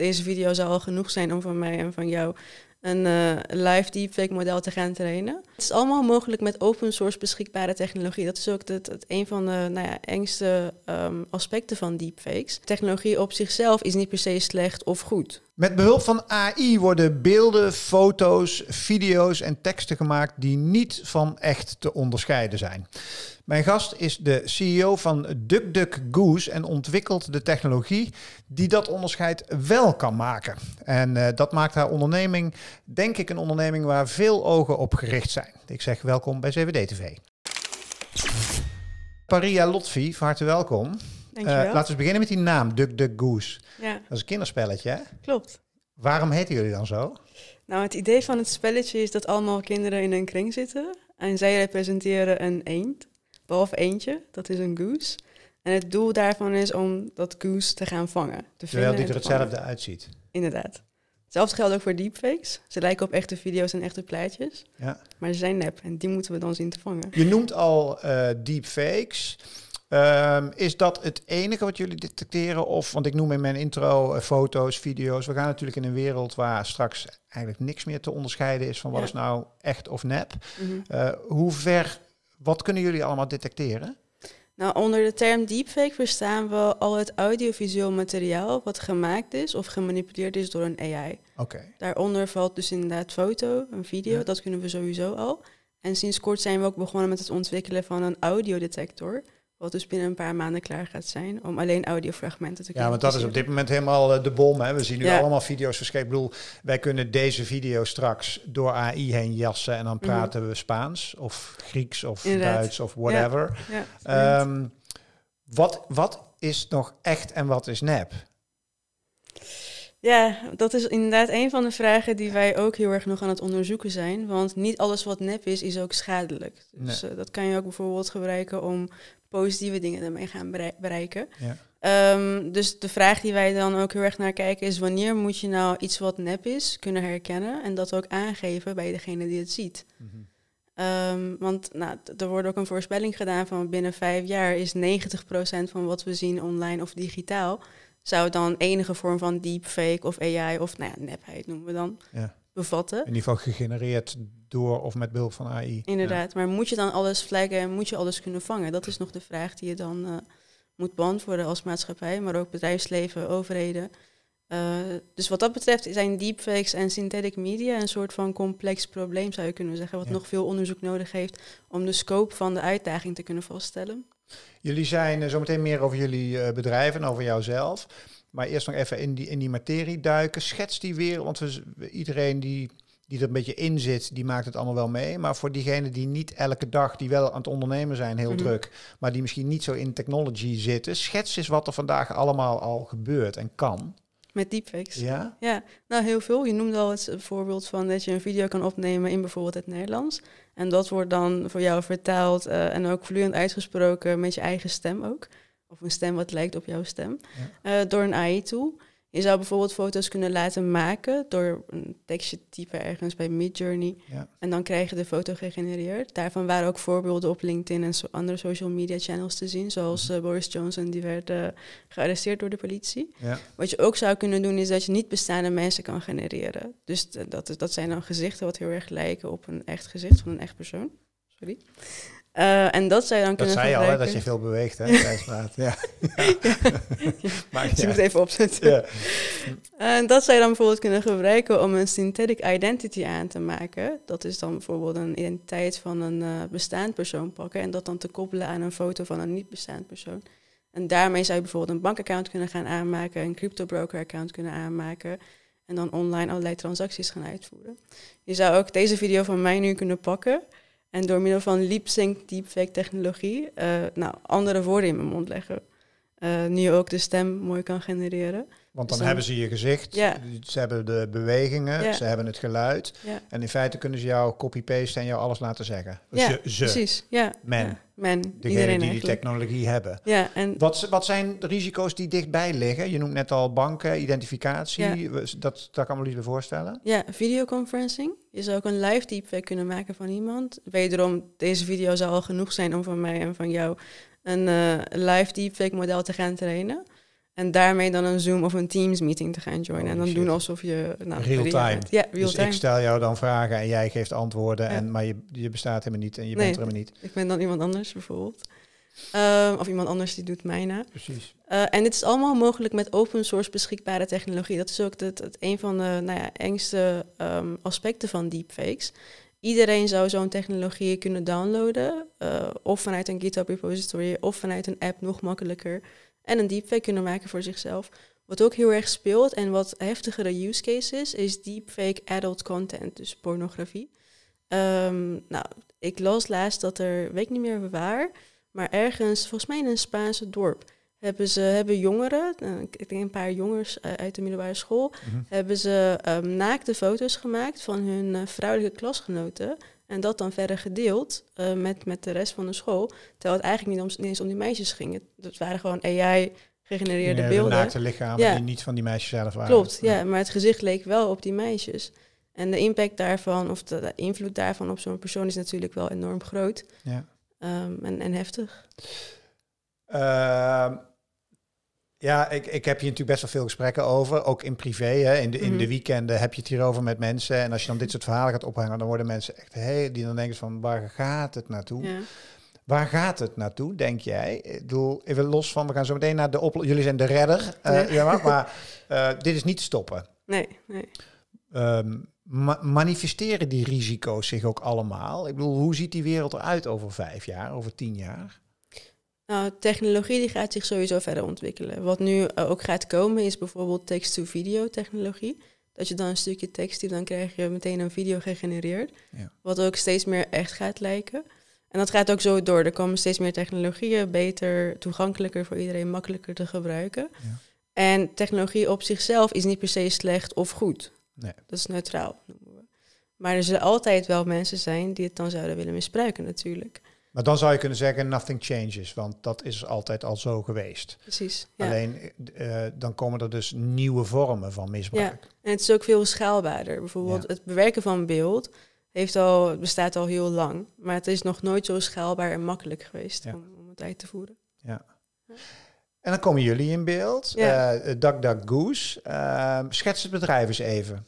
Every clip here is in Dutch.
deze video zal al genoeg zijn om van mij en van jou een uh, live deepfake model te gaan trainen. Het is allemaal mogelijk met open source beschikbare technologie. Dat is ook het, het een van de nou ja, engste um, aspecten van deepfakes. Technologie op zichzelf is niet per se slecht of goed. Met behulp van AI worden beelden, foto's, video's en teksten gemaakt die niet van echt te onderscheiden zijn. Mijn gast is de CEO van DuckDuckGoose en ontwikkelt de technologie die dat onderscheid wel kan maken. En uh, dat maakt haar onderneming, denk ik, een onderneming waar veel ogen op gericht zijn. Ik zeg welkom bij CWD-TV. Paria Lotfi, van harte welkom. Dankjewel. Uh, laten we beginnen met die naam, DuckDuckGoose. Ja. Dat is een kinderspelletje, hè? Klopt. Waarom heten jullie dan zo? Nou, het idee van het spelletje is dat allemaal kinderen in een kring zitten. En zij representeren een eend. Behalve eentje, dat is een goose. En het doel daarvan is om dat goose te gaan vangen. Te Terwijl die er hetzelfde uitziet. Inderdaad. Hetzelfde geldt ook voor deepfakes. Ze lijken op echte video's en echte plaatjes. Ja. Maar ze zijn nep en die moeten we dan zien te vangen. Je noemt al uh, deepfakes. Um, is dat het enige wat jullie detecteren? Of, want ik noem in mijn intro uh, foto's, video's. We gaan natuurlijk in een wereld waar straks eigenlijk niks meer te onderscheiden is van wat Ja. is nou echt of nep. Uh, hoe ver, wat kunnen jullie allemaal detecteren? Nou, onder de term deepfake verstaan we al het audiovisueel materiaal wat gemaakt is of gemanipuleerd is door een AI. Oké. Daaronder valt dus inderdaad foto, een video, Ja. dat kunnen we sowieso al. En sinds kort zijn we ook begonnen met het ontwikkelen van een audiodetector. Wat dus binnen een paar maanden klaar gaat zijn om alleen audiofragmenten te kunnen Ja, want dat is op dit moment helemaal eh, de bom. Hè? We zien nu Ja. allemaal video's verschijnen. Ik bedoel, wij kunnen deze video straks door AI heen jassen en dan praten we Spaans of Grieks of Mhm. Inderdaad. Duits of whatever. Ja, Ehm, wat, wat is nog echt en wat is nep? Ja, dat is inderdaad een van de vragen die wij ook heel erg nog aan het onderzoeken zijn. Want niet alles wat nep is, is ook schadelijk. Dus eh, dat kan je ook bijvoorbeeld gebruiken om positieve dingen ermee gaan berei- bereiken. Ja. Ehm, dus de vraag die wij dan ook heel erg naar kijken is wanneer moet je nou iets wat nep is kunnen herkennen en dat ook aangeven bij degene die het ziet. Ehm, want nou, er wordt ook een voorspelling gedaan van binnen vijf jaar is 90% van wat we zien online of digitaal, zou dan enige vorm van deepfake of AI of nou ja, nepheid noemen we dan, Ja. Bevatten. In ieder geval gegenereerd door of met behulp van AI. Inderdaad, maar moet je dan alles flaggen en moet je alles kunnen vangen? Dat is nog de vraag die je dan eh, moet beantwoorden als maatschappij, maar ook bedrijfsleven, overheden. Eh, dus wat dat betreft zijn deepfakes en synthetic media een soort van complex probleem, zou je kunnen zeggen, wat Ja. nog veel onderzoek nodig heeft om de scope van de uitdaging te kunnen vaststellen. Jullie zijn eh, zometeen meer over jullie bedrijf en over jouzelf. Maar eerst nog even in die, in die materie duiken. Schets die weer, want we- iedereen die, die er een beetje in zit, die maakt het allemaal wel mee. Maar voor diegenen die niet elke dag, die wel aan het ondernemen zijn, heel Mhm. druk, maar die misschien niet zo in technology zitten, schets eens wat er vandaag allemaal al gebeurt en kan. Met deepfakes. Ja? Ja, nou heel veel. Je noemde al het voorbeeld van dat je een video kan opnemen in bijvoorbeeld het Nederlands. En dat wordt dan voor jou vertaald eh, en ook vloeiend uitgesproken met je eigen stem ook. Of een stem wat lijkt op jouw stem. Eh, door een AI-tool. Je zou bijvoorbeeld foto's kunnen laten maken door een tekstje typen ergens bij Midjourney. Ja. En dan krijg je de foto gegenereerd. Daarvan waren ook voorbeelden op LinkedIn en zo andere social media channels te zien. Zoals Mhm. eh, Boris Johnson, die werd eh, gearresteerd door de politie. Ja. Wat je ook zou kunnen doen, is dat je niet bestaande mensen kan genereren. Dus dat, is- dat zijn dan gezichten wat heel erg lijken op een echt gezicht van een echt persoon. Sorry. Eh, en dat je dan Dat kunnen zei je al, hè, dat je veel beweegt hè, tijdens praat. Ja. Dus je moet even opzetten. Ja. En dat zou je dan bijvoorbeeld kunnen gebruiken om een synthetic identity aan te maken. Dat is dan bijvoorbeeld een identiteit van een eh, bestaand persoon pakken en dat dan te koppelen aan een foto van een niet bestaand persoon. En daarmee zou je bijvoorbeeld een bankaccount kunnen gaan aanmaken, een cryptobroker-account kunnen aanmaken en dan online allerlei transacties gaan uitvoeren. Je zou ook deze video van mij nu kunnen pakken en door middel van lip-sync deepfake technologie eh, nou, andere woorden in mijn mond leggen. Eh, nu ook de stem mooi kan genereren. Want dan Dus dan- hebben ze je gezicht, Ja. ze hebben de bewegingen, Ja. ze hebben het geluid. Ja. En in feite kunnen ze jou copy-pasten en jou alles laten zeggen. Ja, ze, ze Precies, ja. Men. Ja, men. degene Iedereen die die technologie hebben. Ja, en Wat, wat zijn de risico's die dichtbij liggen? Je noemt net al banken, identificatie. Dat, dat kan me iets bij voorstellen. ja, videoconferencing. Je zou ook een live deepfake kunnen maken van iemand. Wederom, deze video zal al genoeg zijn om van mij en van jou een eh, live deepfake model te gaan trainen. En daarmee dan een Zoom of een Teams meeting te gaan joinen. En dan shit. doen alsof je... Nou, Real time. Ja, real dus time. ik stel jou dan vragen en jij geeft antwoorden, Ja. en, maar je, je bestaat helemaal niet en je Nee. bent er helemaal niet. Ik ben dan iemand anders bijvoorbeeld. Ehm, of iemand anders die doet mij na. Precies. Eh, en dit is allemaal mogelijk met open source beschikbare technologie. Dat is ook het, het, een van de nou ja, engste ehm, aspecten van deepfakes. Iedereen zou zo'n technologie kunnen downloaden, eh, of vanuit een GitHub repository, of vanuit een app nog makkelijker. En een deepfake kunnen maken voor zichzelf. Wat ook heel erg speelt en wat heftigere use case is, is deepfake adult content, dus pornografie. Ehm, nou, ik las laatst dat er, weet niet meer waar, maar ergens, volgens mij in een Spaanse dorp, hebben ze hebben jongeren, eh, ik denk een paar jongens eh, uit de middelbare school, Mhm. hebben ze ehm, naakte foto's gemaakt van hun eh, vrouwelijke klasgenoten. En dat dan verder gedeeld eh, met, met de rest van de school. Terwijl het eigenlijk niet, om, niet eens om die meisjes ging. Het, het waren gewoon AI-gegenereerde Ja, de beelden. naakte lichamen Ja. die niet van die meisjes zelf waren. Klopt, ja. Maar het gezicht leek wel op die meisjes. En de impact daarvan, of de, de invloed daarvan op zo'n persoon is natuurlijk wel enorm groot. Ja. ehm, en, en heftig. Ehm, ja, ik, ik heb hier natuurlijk best wel veel gesprekken over, ook in privé. Hè. In, de, in de Mhm. weekenden heb je het hierover met mensen. En als je dan dit soort verhalen gaat ophangen, dan worden mensen echt heel, die dan denken van, waar gaat het naartoe? Ja. Waar gaat het naartoe, denk jij? Ik bedoel, even los van, we gaan zo meteen naar de oplossing. Jullie zijn de redder, eh, Ja. ja, maar, eh, dit is niet te stoppen. Nee, nee. Ehm, ma- manifesteren die risico's zich ook allemaal? Ik bedoel, hoe ziet die wereld eruit over vijf jaar, over tien jaar? Nou, technologie die gaat zich sowieso verder ontwikkelen. Wat nu eh, ook gaat komen is bijvoorbeeld text-to-video technologie. Dat je dan een stukje tekst typt, dan krijg je meteen een video gegenereerd. Ja. Wat ook steeds meer echt gaat lijken. En dat gaat ook zo door. Er komen steeds meer technologieën, beter, toegankelijker voor iedereen, makkelijker te gebruiken. Ja. En technologie op zichzelf is niet per se slecht of goed. Nee. Dat is neutraal, noemen we. Maar er zullen altijd wel mensen zijn die het dan zouden willen misbruiken natuurlijk. Maar dan zou je kunnen zeggen, nothing changes, want dat is altijd al zo geweest. Precies. Ja. Alleen eh, dan komen er dus nieuwe vormen van misbruik. En het is ook veel schaalbaarder. Bijvoorbeeld Ja. het bewerken van beeld heeft al, bestaat al heel lang. Maar het is nog nooit zo schaalbaar en makkelijk geweest Ja. om, om het uit te voeren. En dan komen jullie in beeld, Ja. eh DuckDuckGoose. Ehm schets het bedrijf eens even.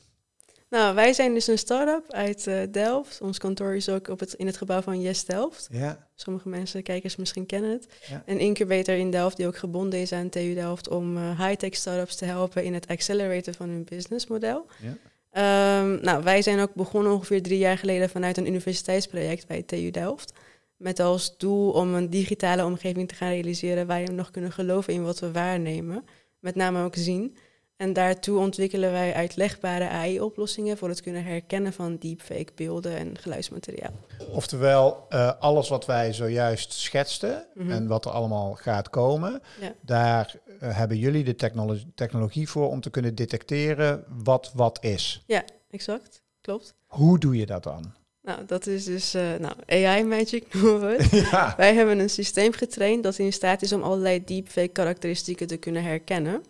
Nou, wij zijn dus een start-up uit eh, Delft. Ons kantoor is ook op het, in het gebouw van Yes Delft. Ja, Sommige mensen, kijkers misschien kennen het. Ja. Een incubator in Delft die ook gebonden is aan TU Delft om eh, high-tech startups te helpen in het acceleraten van hun businessmodel. Ja. Ehm, nou, wij zijn ook begonnen ongeveer drie jaar geleden vanuit een universiteitsproject bij TU Delft. Met als doel om een digitale omgeving te gaan realiseren waar je nog kunnen geloven in wat we waarnemen. Met name ook zien. En daartoe ontwikkelen wij uitlegbare AI-oplossingen voor het kunnen herkennen van deepfake beelden en geluidsmateriaal. Oftewel, eh, alles wat wij zojuist schetsten Mhm. en wat er allemaal gaat komen, Ja. daar eh, hebben jullie de technolo- technologie voor om te kunnen detecteren wat wat is. Exact, klopt. Hoe doe je dat dan? Nou, dat is dus eh, nou, AI magic noemen we het. ja. Wij hebben een systeem getraind dat in staat is om allerlei deepfake karakteristieken te kunnen herkennen.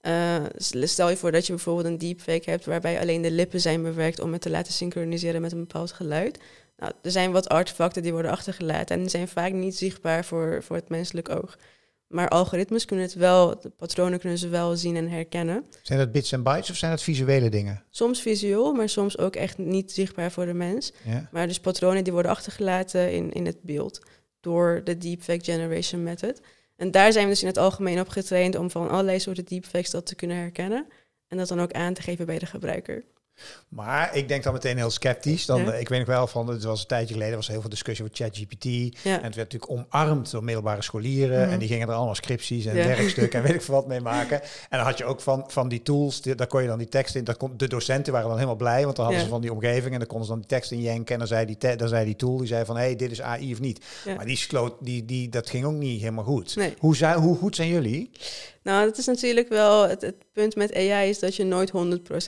Eh, stel je voor dat je bijvoorbeeld een deepfake hebt waarbij alleen de lippen zijn bewerkt om het te laten synchroniseren met een bepaald geluid. Nou, er zijn wat artefacten die worden achtergelaten en die zijn vaak niet zichtbaar voor, voor het menselijk oog. Maar algoritmes kunnen het wel, de patronen kunnen ze wel zien en herkennen. Zijn dat bits en bytes of zijn dat visuele dingen? Soms visueel, maar soms ook echt niet zichtbaar voor de mens. Ja. Maar dus patronen die worden achtergelaten in, in het beeld door de deepfake generation method. En daar zijn we dus in het algemeen op getraind om van allerlei soorten deepfakes dat te kunnen herkennen. En dat dan ook aan te geven bij de gebruiker. Maar ik denk dan meteen heel sceptisch. Dan, Ja. eh, Ik weet nog wel van, het was een tijdje geleden, was er heel veel discussie over ChatGPT. Ja, En het werd natuurlijk omarmd door middelbare scholieren. Mhm. En die gingen er allemaal scripties en Ja. werkstukken en weet ik veel wat mee maken. En dan had je ook van, van die tools, die- daar kon je dan die tekst in. Kon, de docenten waren dan helemaal blij, want dan hadden ze van die omgeving. En dan konden ze dan die tekst in jenken. En dan zei die, dan zei die tool, die zei van, hé, hey, dit is AI of niet. Maar die sloot, die, die, dat ging ook niet helemaal goed. Nee. Hoe, zijn, hoe goed zijn jullie? Nou dat is natuurlijk wel het, het punt met AI is dat je nooit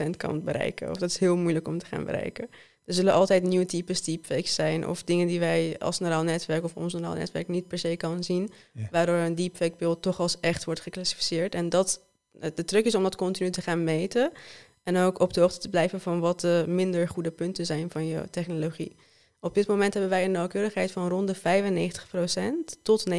100% kan bereiken. Of dat is heel moeilijk om te gaan bereiken. Er zullen altijd nieuwe types deepfakes zijn of dingen die wij als neuraal netwerk of ons neuraal netwerk niet per se kan zien. Ja. Waardoor een deepfake beeld toch als echt wordt geclassificeerd. En dat, de truc is om dat continu te gaan meten. En ook op de hoogte te blijven van wat de minder goede punten zijn van je technologie. Op dit moment hebben wij een nauwkeurigheid van rond de 95% tot 99%.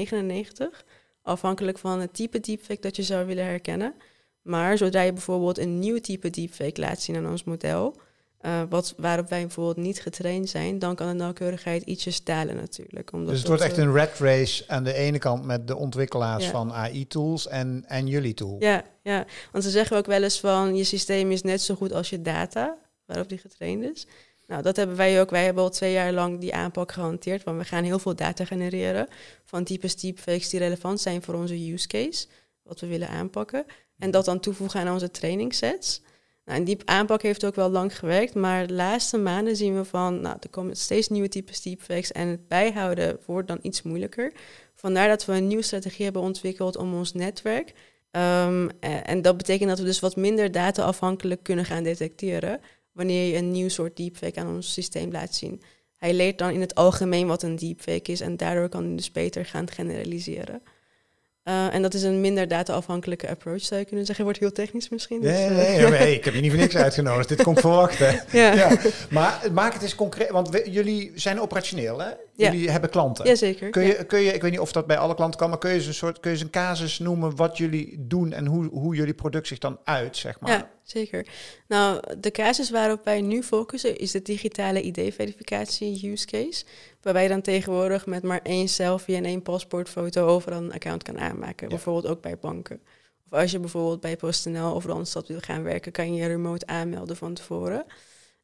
Afhankelijk van het type deepfake dat je zou willen herkennen. Maar zodra je bijvoorbeeld een nieuw type deepfake laat zien aan ons model, uh, wat, waarop wij bijvoorbeeld niet getraind zijn, dan kan de nauwkeurigheid ietsjes dalen natuurlijk. Omdat dus het wordt echt een red race aan de ene kant met de ontwikkelaars van AI-tools en, en jullie tool. Ja, ja, want ze zeggen ook wel eens van je systeem is net zo goed als je data waarop die getraind is. Nou, dat hebben wij ook. Wij hebben al twee jaar lang die aanpak gehanteerd. Want we gaan heel veel data genereren van types deepfakes die relevant zijn voor onze use case, wat we willen aanpakken. En dat dan toevoegen aan onze training sets. Nou, en die aanpak heeft ook wel lang gewerkt, maar de laatste maanden zien we van, nou, er komen steeds nieuwe types deepfakes en het bijhouden wordt dan iets moeilijker. Vandaar dat we een nieuwe strategie hebben ontwikkeld om ons netwerk. Um, en dat betekent dat we dus wat minder data afhankelijk kunnen gaan detecteren wanneer je een nieuw soort deepfake aan ons systeem laat zien. Hij leert dan in het algemeen wat een deepfake is en daardoor kan hij dus beter gaan generaliseren. Uh, en dat is een minder data-afhankelijke approach, zou je kunnen zeggen. Wordt heel technisch misschien. Dus, nee, nee, nee, nee, ik heb je niet voor niks uitgenodigd. Dit komt verwachten. Ja. ja. Maar maak het eens concreet, want jullie zijn operationeel, hè? Jullie hebben klanten. Jazeker. Kun je, kun je, ik weet niet of dat bij alle klanten kan, maar kun je eens een soort, kun je eens een casus noemen wat jullie doen en hoe, hoe jullie product zich dan uit, zeg maar? Ja, zeker. Nou, de casus waarop wij nu focussen is de digitale ID-verificatie use case. Waarbij je dan tegenwoordig met maar één selfie en één paspoortfoto overal een account kan aanmaken. Bijvoorbeeld ook bij banken. Of als je bijvoorbeeld bij PostNL of Randstad wil gaan werken, kan je je remote aanmelden van tevoren.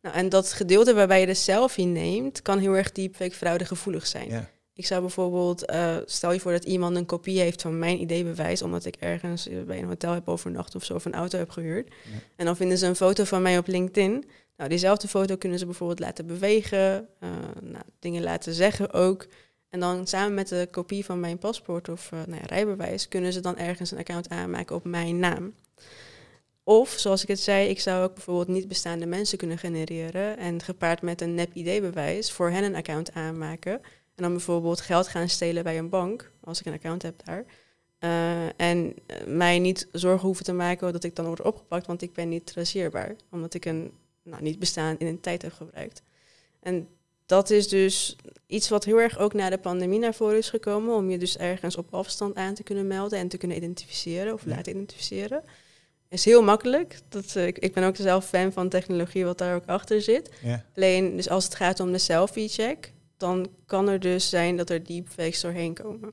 Nou, en dat gedeelte waarbij je de selfie neemt, kan heel erg deepfake fraudegevoelig zijn. Ja. Ik zou bijvoorbeeld, uh, stel je voor dat iemand een kopie heeft van mijn ID-bewijs, omdat ik ergens eh, bij een hotel heb overnacht of zo, of een auto heb gehuurd. En dan vinden ze een foto van mij op LinkedIn. Nou, diezelfde foto kunnen ze bijvoorbeeld laten bewegen, uh, nou, dingen laten zeggen ook. En dan samen met de kopie van mijn paspoort of uh, nou ja, rijbewijs kunnen ze dan ergens een account aanmaken op mijn naam. Of, zoals ik het zei, ik zou ook bijvoorbeeld niet bestaande mensen kunnen genereren en gepaard met een nep ID-bewijs voor hen een account aanmaken. En dan bijvoorbeeld geld gaan stelen bij een bank, als ik een account heb daar. Uh, en mij niet zorgen hoeven te maken dat ik dan word opgepakt, want ik ben niet traceerbaar. Omdat ik een nou, niet bestaande identiteit heb gebruikt. En dat is dus iets wat heel erg ook na de pandemie naar voren is gekomen, om je dus ergens op afstand aan te kunnen melden en te kunnen identificeren of laten identificeren. Is heel makkelijk. Dat, uh, ik, ik, ben ook zelf fan van technologie wat daar ook achter zit. Ja. Alleen, dus als het gaat om de selfie-check, dan kan er dus zijn dat er deepfakes doorheen komen.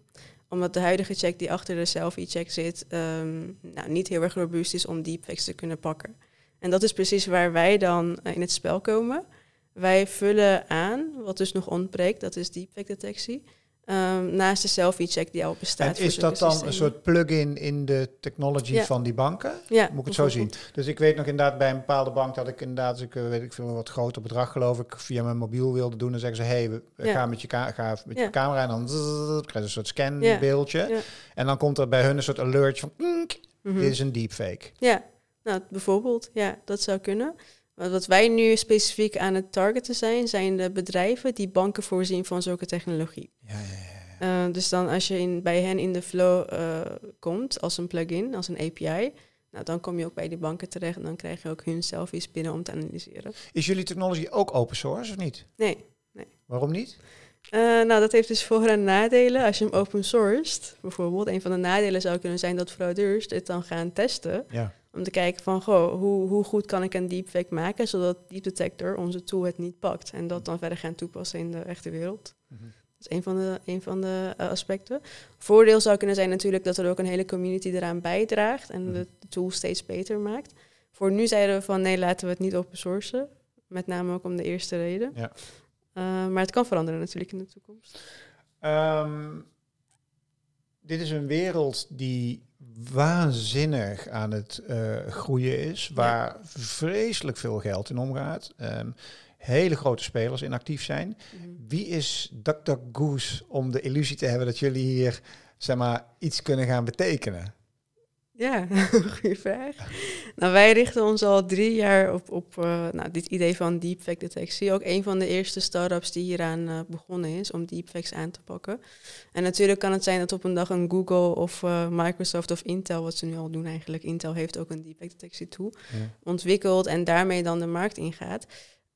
Omdat de huidige check die achter de selfie-check zit, um, nou, niet heel erg robuust is om deepfakes te kunnen pakken. En dat is precies waar wij dan eh, in het spel komen. Wij vullen aan wat dus nog ontbreekt, dat is deepfake detectie. Um, naast de selfie-check die al bestaat. En is dat dan een soort plug-in in de technology van die banken? Ja, Moet ik het zo zien? Dus ik weet nog inderdaad bij een bepaalde bank dat ik inderdaad, als ik eh, weet ik veel wat groter bedrag geloof ik, via mijn mobiel wilde doen, dan zeggen ze, hey, we gaan met je, ga met je camera en dan krijg je een soort scanbeeldje. En dan komt er bij hun een soort alert van, mm dit is een deepfake. Ja, nou, bijvoorbeeld, ja, dat zou kunnen. Wat wij nu specifiek aan het targeten zijn, zijn de bedrijven die banken voorzien van zulke technologie. Ja, ja, ja. Uh, dus dan als je in, bij hen in de flow uh, komt als een plugin, als een API, nou, dan kom je ook bij die banken terecht en dan krijg je ook hun selfies binnen om te analyseren. Is jullie technologie ook open source of niet? Nee. nee. Waarom niet? Uh, nou, dat heeft dus voor- en nadelen. Als je hem open sourced, bijvoorbeeld, een van de nadelen zou kunnen zijn dat fraudeurs dit dan gaan testen. Ja. Om te kijken van, goh, hoe, hoe goed kan ik een deepfake maken, zodat Deep Detector, onze tool, het niet pakt. En dat dan verder gaan toepassen in de echte wereld. Mhm. Dat is een van de, een van de uh, aspecten. Voordeel zou kunnen zijn natuurlijk dat er ook een hele community eraan bijdraagt en mhm. de, tool steeds beter maakt. Voor nu zeiden we van, nee, laten we het niet open sourcen. Met name ook om de eerste reden. Ja. Uh, maar het kan veranderen natuurlijk in de toekomst. Um, dit is een wereld die waanzinnig aan het uh, groeien is, waar vreselijk veel geld in omgaat. Um, hele grote spelers in actief zijn. Mhm. Wie is Dr. Goose om de illusie te hebben dat jullie hier zeg maar, iets kunnen gaan betekenen? Ja, goede vraag. Nou, wij richten ons al drie jaar op, op uh, nou, dit idee van deepfake detectie. Ook een van de eerste start-ups die hieraan uh, begonnen is om deepfakes aan te pakken. En natuurlijk kan het zijn dat op een dag een Google of uh, Microsoft of Intel, wat ze nu al doen eigenlijk, Intel heeft ook een deepfake detectie ja. ontwikkeld en daarmee dan de markt ingaat.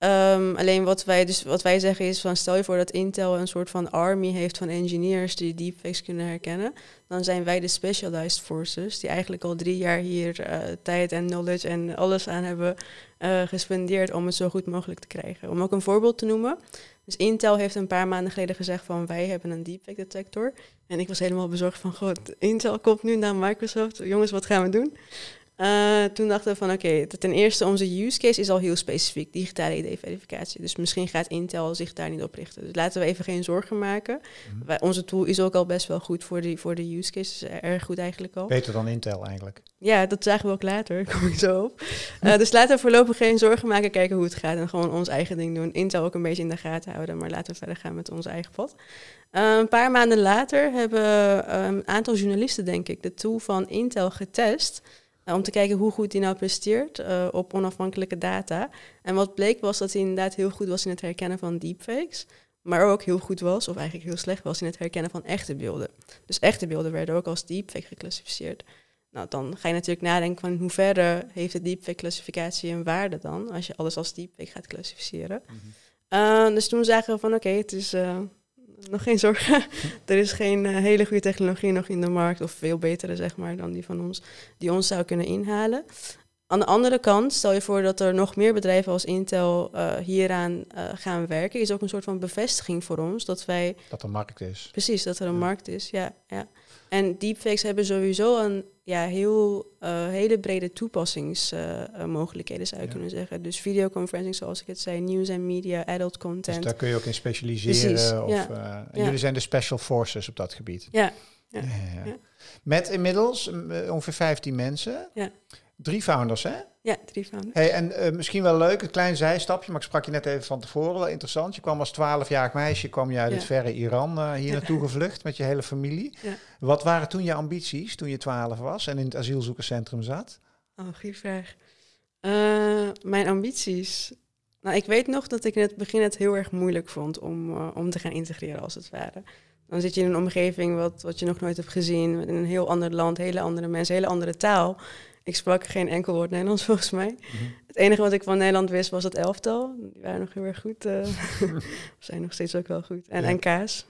Ehm, alleen wat wij, dus wat wij zeggen is van stel je voor dat Intel een soort van army heeft van engineers die deepfakes kunnen herkennen. Dan zijn wij de specialized forces die eigenlijk al drie jaar hier uh, tijd en knowledge en alles aan hebben uh, gespendeerd om het zo goed mogelijk te krijgen. Om ook een voorbeeld te noemen. Dus Intel heeft een paar maanden geleden gezegd van wij hebben een deepfake detector. En ik was helemaal bezorgd van god, Intel komt nu naar Microsoft. Jongens, wat gaan we doen? Uh, toen dachten we van oké, ten eerste onze use case is al heel specifiek, digitale ID-verificatie. Dus misschien gaat Intel zich daar niet op richten. Dus laten we even geen zorgen maken. Mm Wij, onze tool is ook al best wel goed voor, die, voor de use case, dus erg goed eigenlijk al. Beter dan Intel eigenlijk. Ja, dat zagen we ook later, kom ik zo op. Uh, dus laten we voorlopig geen zorgen maken, kijken hoe het gaat en gewoon ons eigen ding doen. Intel ook een beetje in de gaten houden, maar laten we verder gaan met onze eigen pad. Uh, een paar maanden later hebben een aantal journalisten, denk ik, de tool van Intel getest om te kijken hoe goed hij nou presteert uh, op onafhankelijke data. En wat bleek was dat hij inderdaad heel goed was in het herkennen van deepfakes. Maar ook heel goed was, of eigenlijk heel slecht was, in het herkennen van echte beelden. Dus echte beelden werden ook als deepfake geclassificeerd. Nou, dan ga je natuurlijk nadenken van in hoeverre heeft de deepfake-classificatie een waarde dan, als je alles als deepfake gaat klassificeren. Mm -hmm. uh, dus toen zagen we van oké, het is uh, nog geen zorgen. er is geen uh, hele goede technologie nog in de markt, of veel betere zeg maar dan die van ons, die ons zou kunnen inhalen. Aan de andere kant, stel je voor dat er nog meer bedrijven als Intel uh, hieraan uh, gaan werken, is ook een soort van bevestiging voor ons dat wij. Dat er markt is. Precies, dat er een ja. markt is, ja. ja. En deepfakes hebben sowieso een ja, heel, uh, hele brede toepassingsmogelijkheden, zou je ja. kunnen zeggen. Dus videoconferencing, zoals ik het zei, nieuws en media, adult content. Dus daar kun je ook in specialiseren. Precies, of, ja. uh, jullie zijn de special forces op dat gebied. Ja. Met inmiddels uh, ongeveer 15 mensen. Ja. Drie founders, hè? Ja, drie founders. Hey, en uh, misschien wel leuk, een klein zijstapje, maar ik sprak je net even van tevoren, wel interessant. Je kwam als 12-jarig meisje, kwam je uit ja. het verre Iran uh, hier ja. naartoe gevlucht met je hele familie. Ja. Wat waren toen je ambities, toen je 12 was en in het asielzoekerscentrum zat? Oh, goede vraag. Uh, mijn ambities? Nou, ik weet nog dat ik in het begin het heel erg moeilijk vond om, om te gaan integreren, als het ware. Dan zit je in een omgeving wat, wat je nog nooit hebt gezien, in een heel ander land, hele andere mensen, hele andere taal. Ik sprak geen enkel woord Nederlands volgens mij. Mm-hmm. Het enige wat ik van Nederland wist was het elftal. Die waren nog heel erg goed. Uh, zijn nog steeds ook wel goed. En, ja. en kaas.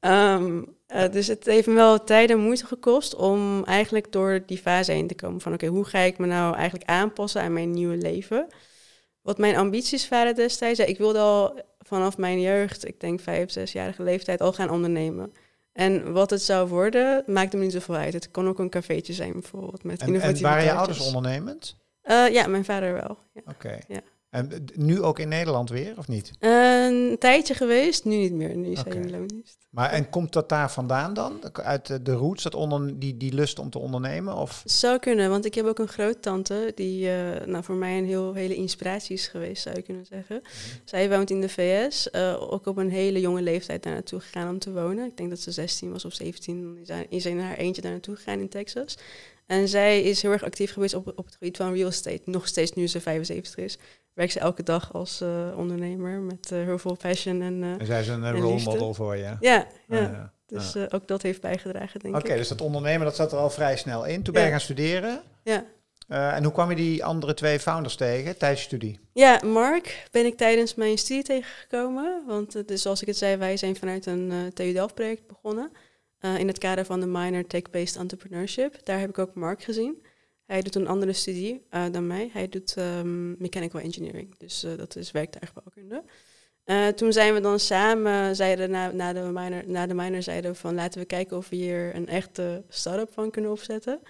um, uh, dus het heeft me wel tijd en moeite gekost om eigenlijk door die fase heen te komen. Van oké, okay, hoe ga ik me nou eigenlijk aanpassen aan mijn nieuwe leven? Wat mijn ambities waren destijds. Ja, ik wilde al vanaf mijn jeugd, ik denk vijf, zesjarige leeftijd, al gaan ondernemen. En wat het zou worden, maakte me niet zoveel uit. Het kon ook een cafeetje zijn bijvoorbeeld. Met en, en waren je ouders ondernemend? Uh, ja, mijn vader wel. Ja. Oké. Okay. Ja. En nu ook in Nederland weer, of niet? Een tijdje geweest, nu niet meer. Nu is okay. hij in loondienst. Maar en komt dat daar vandaan dan? Uit de roots, dat onder, die, die lust om te ondernemen? Of? Zou kunnen, want ik heb ook een groottante die uh, nou, voor mij een heel, hele inspiratie is geweest, zou je kunnen zeggen. Mm -hmm. Zij woont in de VS, uh, ook op een hele jonge leeftijd daar naartoe gegaan om te wonen. Ik denk dat ze 16 was of 17, is in haar eentje daar naartoe gegaan in Texas. En zij is heel erg actief geweest op, op het gebied van real estate. Nog steeds nu ze 75 is. Werkt ze elke dag als uh, ondernemer met uh, heel veel passion en. Uh, en zij is een role model voor je. Ja, ja. Ah, ja. Dus ook dat heeft bijgedragen, denk Oké, ik. dus dat ondernemen dat zat er al vrij snel in. Toen ben je gaan studeren. Ja. en hoe kwam je die andere twee founders tegen tijdens je studie? Ja, Mark ben ik tijdens mijn studie tegengekomen. Want dus zoals ik het zei, wij zijn vanuit een TU Delft project begonnen. Uh, in het kader van de minor tech-based entrepreneurship. Daar heb ik ook Mark gezien. Hij doet een andere studie uh, dan mij. Hij doet um, mechanical engineering, dus uh, dat is werktuigbouwkunde. toen zijn we dan samen, zeiden na, na, de minor, na de minor zeiden we van laten we kijken of we hier een echte start-up van kunnen opzetten.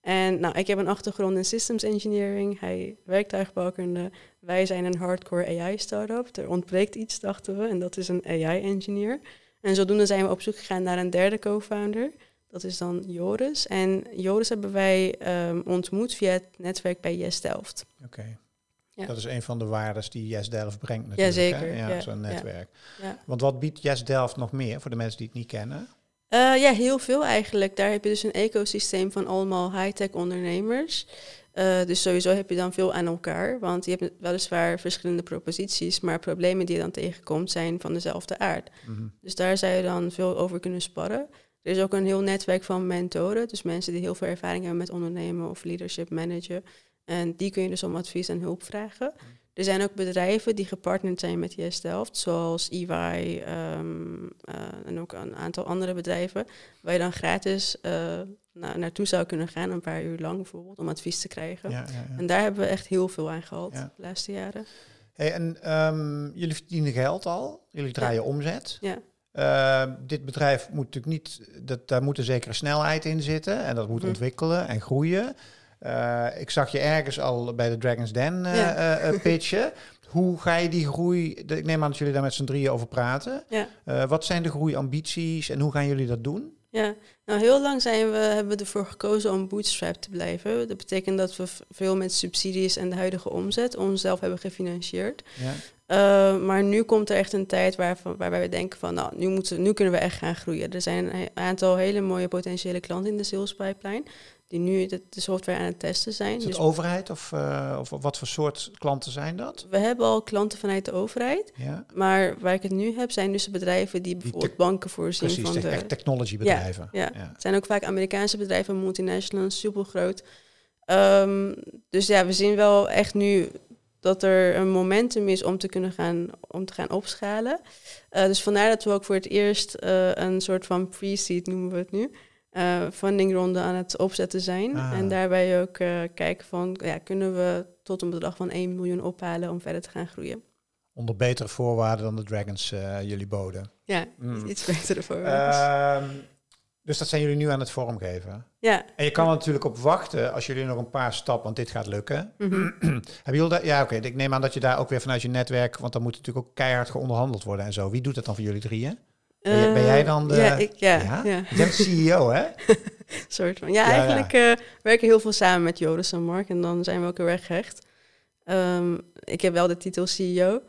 En nou, ik heb een achtergrond in systems engineering, hij werktuigbouwkunde. Wij zijn een hardcore AI-startup. Er ontbreekt iets, dachten we, en dat is een AI-engineer. En zodoende zijn we op zoek gegaan naar een derde co-founder. Dat is dan Joris. En Joris hebben wij um, ontmoet via het netwerk bij Yes Delft. Oké. Okay. Ja. Dat is een van de waardes die Yes Delft brengt natuurlijk. Ja, zeker. Ja, ja, zo'n netwerk. Ja. Want wat biedt Yes Delft nog meer voor de mensen die het niet kennen? Uh, ja, heel veel eigenlijk. Daar heb je dus een ecosysteem van allemaal high-tech ondernemers. Uh, dus sowieso heb je dan veel aan elkaar, want je hebt weliswaar verschillende proposities, maar problemen die je dan tegenkomt zijn van dezelfde aard. Mm -hmm. Dus daar zou je dan veel over kunnen sparren. Er is ook een heel netwerk van mentoren, dus mensen die heel veel ervaring hebben met ondernemen of leadership managen. En die kun je dus om advies en hulp vragen. Er zijn ook bedrijven die gepartnerd zijn met JS Delft, zoals EY ehm, eh, en ook een aantal andere bedrijven, waar je dan gratis uh, naartoe zou kunnen gaan, een paar uur lang bijvoorbeeld, om advies te krijgen. Ja, ja, ja. En daar hebben we echt heel veel aan gehad de laatste jaren. Hey, en um, jullie verdienen geld al, jullie draaien omzet. Ja. Uh, dit bedrijf moet natuurlijk niet, dat, daar moet een zekere snelheid in zitten en dat moet mm. ontwikkelen en groeien. Uh, ik zag je ergens al bij de Dragon's Den uh, pitchen. Hoe ga je die groei... Ik neem aan dat jullie daar met z'n drieën over praten. Wat zijn de groeiambities en hoe gaan jullie dat doen? Ja, nou heel lang zijn we, hebben we ervoor gekozen om bootstrap te blijven. Dat betekent dat we veel met subsidies en de huidige omzet onszelf hebben gefinancierd. Ja. Uh, maar nu komt er echt een tijd waar, waarbij we denken van, nou, nu, moeten, nu kunnen we echt gaan groeien. Er zijn een aantal hele mooie potentiële klanten in de sales pipeline die nu de, de, software aan het testen zijn. Is het dus overheid of, uh, of wat voor soort klanten zijn dat? We hebben al klanten vanuit de overheid. Ja. Maar waar ik het nu heb, zijn dus bedrijven die bijvoorbeeld banken voorzien precies, van de... echt technology bedrijven. Ja, ja. het zijn ook vaak Amerikaanse bedrijven, multinationals, supergroot. Um, dus ja, we zien wel echt nu dat er een momentum is om te kunnen gaan, om te gaan opschalen. Uh, dus vandaar dat we ook voor het eerst uh, een soort van pre-seed noemen we het nu uh, fundingronde aan het opzetten zijn. Ah. En daarbij ook uh, kijken van, ja, kunnen we tot een bedrag van 1 miljoen ophalen om verder te gaan groeien. Onder betere voorwaarden dan de Dragons uh, jullie boden. Ja, mm. iets betere voorwaarden. Ehm, dus dat zijn jullie nu aan het vormgeven. Ja. En je kan er natuurlijk op wachten als jullie nog een paar stappen, want dit gaat lukken. Mm -hmm. Hebben jullie dat? Ja, oké. Okay. Ik neem aan dat je daar ook weer vanuit je netwerk, want dan moet natuurlijk ook keihard geonderhandeld worden en zo. Wie doet dat dan voor jullie drieën? Ben, je, ben, jij dan de... Ja, ik, ja. ja? ja. Je bent CEO, hè? soort van. Ja, ja eigenlijk. Uh, werken heel veel samen met Joris en Mark. En dan zijn we ook heel erg gehecht. Um, ik heb wel de titel CEO.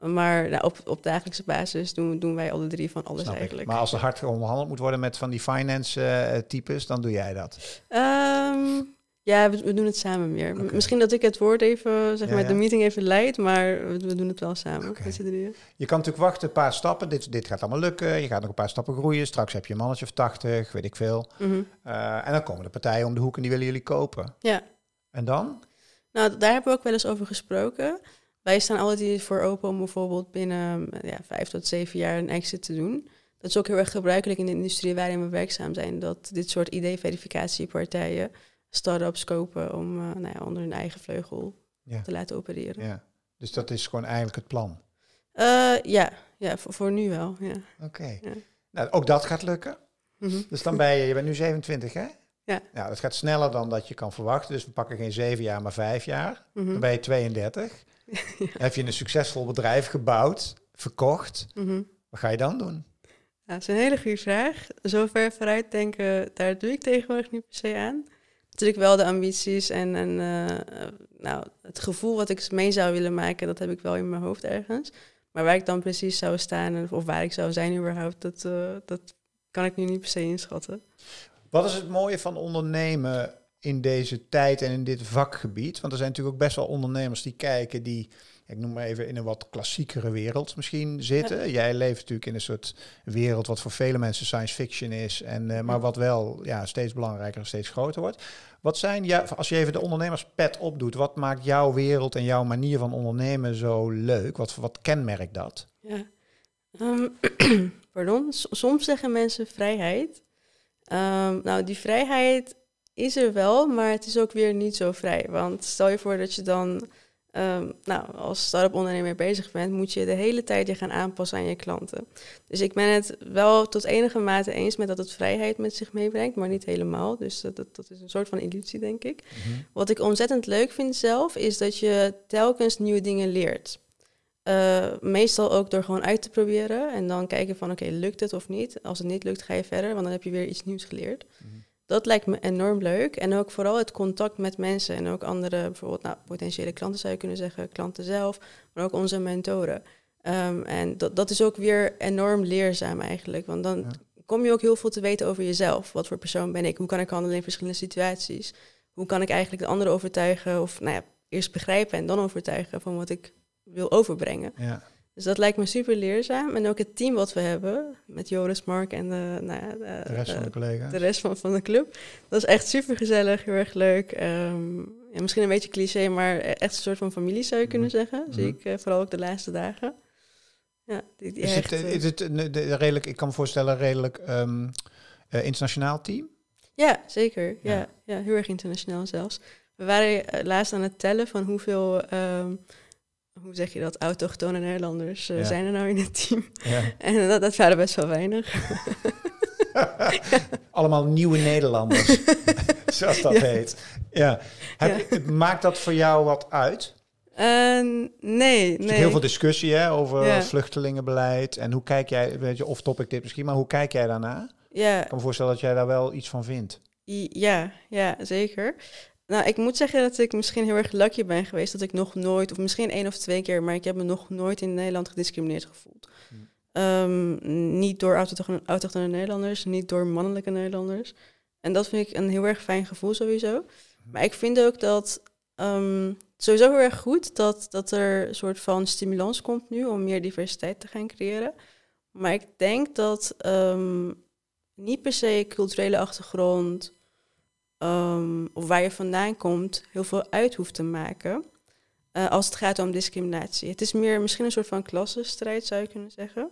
Maar nou, op, op dagelijkse basis doen, doen wij alle drie van alles Snap eigenlijk. Ik. Maar als er hard onderhandeld moet worden met van die finance-types, uh, dan doe jij dat? Um, ja, we, we, doen het samen meer. Okay. Misschien dat ik het woord even, zeg ja, maar, de meeting even leid, maar we, we doen het wel samen okay. met z'n drieën. Je kan natuurlijk wachten, een paar stappen. Dit, dit gaat allemaal lukken. Je gaat nog een paar stappen groeien. Straks heb je een mannetje of 80, weet ik veel. Mm -hmm. uh, en dan komen de partijen om de hoek en die willen jullie kopen. Ja. En dan? Nou, daar hebben we ook wel eens over gesproken. Wij staan altijd voor open om bijvoorbeeld binnen ja, vijf tot zeven jaar een exit te doen. Dat is ook heel erg gebruikelijk in de industrie waarin we werkzaam zijn. Dat dit soort idee-verificatiepartijen start-ups kopen om uh, nou ja, onder hun eigen vleugel ja. te laten opereren. Ja. Dus dat is gewoon eigenlijk het plan? Uh, ja, ja voor, voor, nu wel. Ja. Oké. Okay. Ja. Nou, ook dat gaat lukken. Mm -hmm. Dus dan ben je, je bent nu 27 hè? Ja. Nou, dat gaat sneller dan dat je kan verwachten. Dus we pakken geen zeven jaar, maar vijf jaar. Mm -hmm. Dan ben je 32. ja. Heb je een succesvol bedrijf gebouwd, verkocht. Mm -hmm. Wat ga je dan doen? Dat is een hele goede vraag. Zo ver vooruit denken, daar doe ik tegenwoordig niet per se aan natuurlijk wel de ambities en, en uh, nou, het gevoel wat ik mee zou willen maken, dat heb ik wel in mijn hoofd ergens. Maar waar ik dan precies zou staan of waar ik zou zijn überhaupt, dat, uh, dat kan ik nu niet per se inschatten. Wat is het mooie van ondernemen in deze tijd en in dit vakgebied? Want er zijn natuurlijk ook best wel ondernemers die kijken die, ik noem maar even, in een wat klassiekere wereld misschien zitten. Ja. Jij leeft natuurlijk in een soort wereld wat voor vele mensen science fiction is, en, uh, maar wat wel ja, steeds belangrijker en steeds groter wordt. Wat zijn, ja, als je even de ondernemerspet opdoet, wat maakt jouw wereld en jouw manier van ondernemen zo leuk? Wat, wat kenmerkt dat? Ja, um, pardon. Soms zeggen mensen vrijheid. Um, nou, die vrijheid is er wel, maar het is ook weer niet zo vrij. Want stel je voor dat je dan um, nou, als start-up ondernemer bezig bent, moet je de hele tijd je gaan aanpassen aan je klanten. Dus ik ben het wel tot enige mate eens met dat het vrijheid met zich meebrengt, maar niet helemaal. Dus dat, dat, dat is een soort van illusie, denk ik. Mm-hmm. Wat ik ontzettend leuk vind zelf, is dat je telkens nieuwe dingen leert. Uh, meestal ook door gewoon uit te proberen en dan kijken van oké, okay, lukt het of niet? Als het niet lukt, ga je verder, want dan heb je weer iets nieuws geleerd. Mm-hmm. Dat lijkt me enorm leuk. En ook vooral het contact met mensen en ook andere, bijvoorbeeld nou, potentiële klanten zou je kunnen zeggen, klanten zelf, maar ook onze mentoren. Um, en dat, dat is ook weer enorm leerzaam eigenlijk, want dan ja. kom je ook heel veel te weten over jezelf. Wat voor persoon ben ik? Hoe kan ik handelen in verschillende situaties? Hoe kan ik eigenlijk de anderen overtuigen of nou ja, eerst begrijpen en dan overtuigen van wat ik wil overbrengen? Ja. Dus dat lijkt me super leerzaam. En ook het team wat we hebben, met Joris, Mark en de, nou ja, de, de rest van de collega's. De rest van, van de club. Dat is echt super gezellig, heel erg leuk. Um, ja, misschien een beetje cliché, maar echt een soort van familie zou je kunnen Mhm. zeggen. Zie Mhm. ik eh, vooral ook de laatste dagen. Ja, die, die Is echt, het, eh, is het een, de- redelijk, ik kan me voorstellen, redelijk ehm, eh, internationaal team? Ja, zeker. Ja. Ja. Ja. heel erg internationaal zelfs. We waren eh, laatst aan het tellen van hoeveel, ehm, hoe zeg je dat, autochtone Nederlanders eh, Ja. zijn er nou in het team. Ja. En dat, dat waren best wel weinig. Allemaal nieuwe Nederlanders, zoals dat Ja. heet. Ja. Heb, Maakt dat voor jou wat uit? Eh, nee, nee. heel veel discussie hè, over vluchtelingenbeleid. En hoe kijk jij, weet je, off topic dit misschien, maar hoe kijk jij daarna? Ja, Ik kan me voorstellen dat jij daar wel iets van vindt. Ja, ja, zeker. Nou, ik moet zeggen dat ik misschien heel erg lucky ben geweest dat ik nog nooit, of misschien één of twee keer, maar ik heb me nog nooit in Nederland gediscrimineerd gevoeld. Hmm. Ehm, niet door autochtone, Nederlanders, niet door mannelijke Nederlanders. En dat vind ik een heel erg fijn gevoel sowieso. Maar ik vind ook dat ehm, sowieso heel erg goed dat, dat er een soort van stimulans komt nu om meer diversiteit te gaan creëren. Maar ik denk dat ehm, niet per se culturele achtergrond ehm, of waar je vandaan komt heel veel uit hoeft te maken eh, als het gaat om discriminatie. Het is meer misschien een soort van klassenstrijd zou je kunnen zeggen.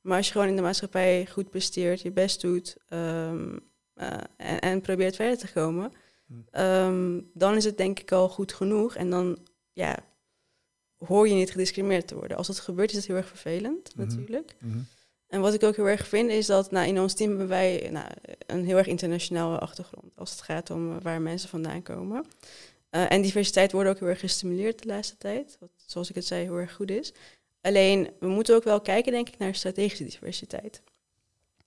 Maar als je gewoon in de maatschappij goed presteert, je best doet ehm, eh, en, en probeert verder te komen, Hmm. ehm, dan is het denk ik al goed genoeg. En dan ja, hoor je niet gediscrimineerd te worden. Als dat gebeurt is het heel erg vervelend Mhm. natuurlijk. Mhm. En wat ik ook heel erg vind is dat nou, in ons team hebben wij nou, een heel erg internationale achtergrond als het gaat om eh, waar mensen vandaan komen. Eh, en diversiteit wordt ook heel erg gestimuleerd de laatste tijd, wat zoals ik het zei heel erg goed is. Alleen we moeten ook wel kijken, denk ik, naar strategische diversiteit.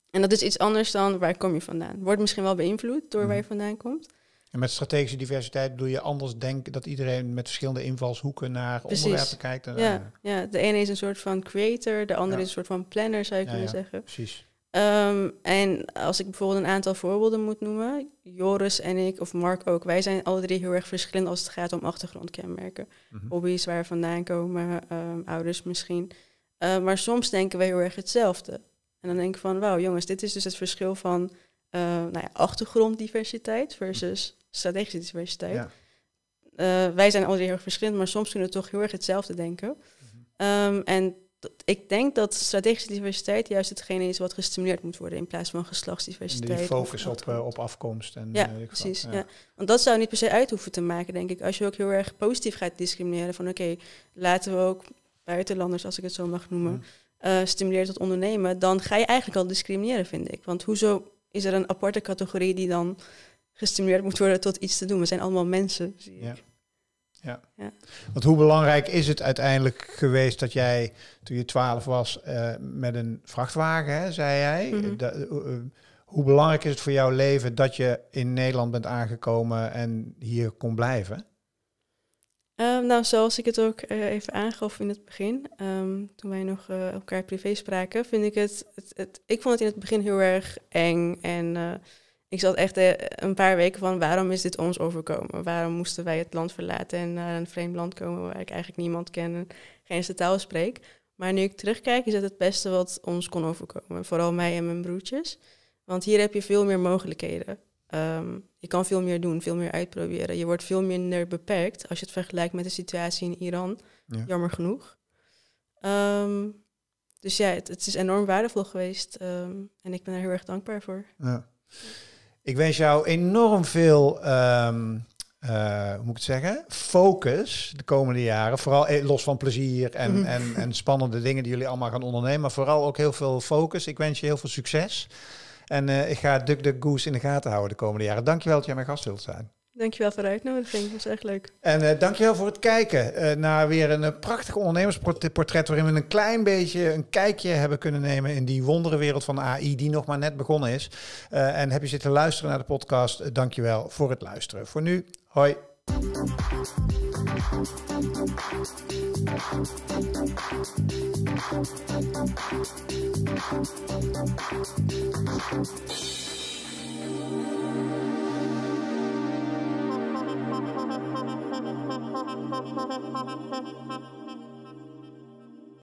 En dat is iets anders dan waar kom je vandaan. Wordt misschien wel beïnvloed door waar je Mhm. vandaan komt. En met strategische diversiteit bedoel je anders denken dat iedereen met verschillende invalshoeken naar Precies. onderwerpen kijkt. En, Ja, ja, de ene is een soort van creator, de andere Ja. is een soort van planner, zou je Ja, kunnen ja. zeggen. Precies. Ehm, en als ik bijvoorbeeld een aantal voorbeelden moet noemen, Joris en ik, of Mark ook, wij zijn alle drie heel erg verschillend als het gaat om achtergrondkenmerken. Mhm. Hobby's waar we vandaan komen, ehm, ouders misschien. Eh, maar soms denken wij heel erg hetzelfde. En dan denk ik van, wauw jongens, dit is dus het verschil van eh, nou ja, achtergronddiversiteit versus strategische diversiteit. Ja. Eh, wij zijn alle drie heel erg verschillend, maar soms kunnen we toch heel erg hetzelfde denken. Ehm, en ik denk dat strategische diversiteit juist hetgene is wat gestimuleerd moet worden in plaats van En geslachtsdiversiteit. die of focus op, eh, op afkomst. En, Ja, eh, precies. Ja. Ja. Want dat zou niet per se uit hoeven te maken, denk ik. Als je ook heel erg positief gaat discrimineren van oké, laten we ook buitenlanders, als ik het zo mag noemen, eh, stimuleren tot ondernemen, dan ga je eigenlijk al discrimineren, vind ik. Want hoezo is er een aparte categorie die dan gestimuleerd moet worden tot iets te doen? We zijn allemaal mensen, zie ik. Ja. Ja. Ja. Want hoe belangrijk is het uiteindelijk geweest dat jij, toen je 12 was, eh, met een vrachtwagen, hè, zei jij. Mhm. Da- eh, eh, hoe belangrijk is het voor jouw leven dat je in Nederland bent aangekomen en hier kon blijven? Ehm, nou, zoals ik het ook even aangaf in het begin, ehm, toen wij nog elkaar privé spraken, vind ik het, het, het- Ik vond het in het begin heel erg eng en ik zat echt eh, een paar weken van waarom is dit ons overkomen? Waarom moesten wij het land verlaten en naar een vreemd land komen waar ik eigenlijk niemand ken en geen eens de taal spreek? Maar nu ik terugkijk, is het het beste wat ons kon overkomen. Vooral mij en mijn broertjes. Want hier heb je veel meer mogelijkheden. Ehm, je kan veel meer doen, veel meer uitproberen. Je wordt veel minder beperkt als je het vergelijkt met de situatie in Iran. Ja. Jammer genoeg. Ehm, dus ja, het, het is enorm waardevol geweest. ehm, en ik ben er heel erg dankbaar voor. Ja. Ik wens jou enorm veel, ehm, eh, hoe moet ik het zeggen, focus de komende jaren. Vooral eh, los van plezier en, Mhm. en, en spannende dingen die jullie allemaal gaan ondernemen. Maar vooral ook heel veel focus. Ik wens je heel veel succes. En eh, ik ga Duck Duck Goose in de gaten houden de komende jaren. Dankjewel dat jij mijn gast wilt zijn. Dankjewel voor de uitnodiging. Dat was echt leuk. En eh, dankjewel voor het kijken eh, naar weer een eh, prachtig ondernemersportret... waarin we een klein beetje een kijkje hebben kunnen nemen... in die wonderenwereld van AI die nog maar net begonnen is. En heb je zitten luisteren naar de podcast, dankjewel voor het luisteren. Voor nu, hoi. Ha ha ha ha!